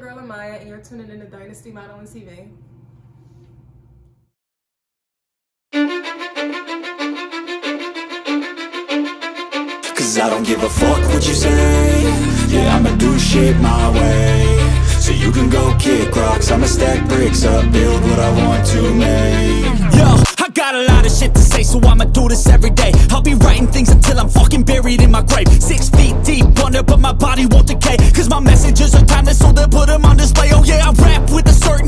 and you're tuning in to Dynasty Modeling TV. Cause I don't give a fuck what you say Yeah, I'ma do shit my way So you can go kick rocks I'ma stack bricks up, build what I want to make Yo, I got a lot of shit to say, so I'ma do this every day. I'll be writing things until I'm fucking buried in my grave. Six feet deep but my body won't decay. Cause my messages are timeless, so they'll put them on display. Oh yeah, I rap with a certainty.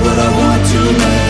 tonight